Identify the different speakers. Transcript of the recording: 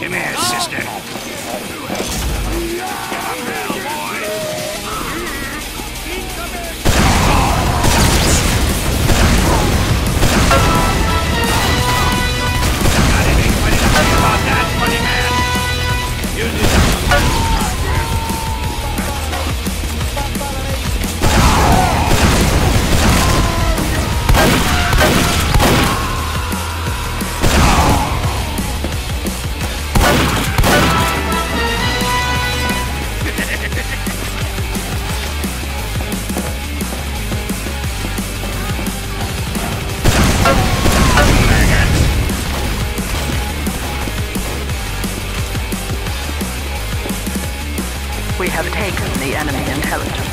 Speaker 1: Come here, sister.
Speaker 2: We have taken the enemy intelligence.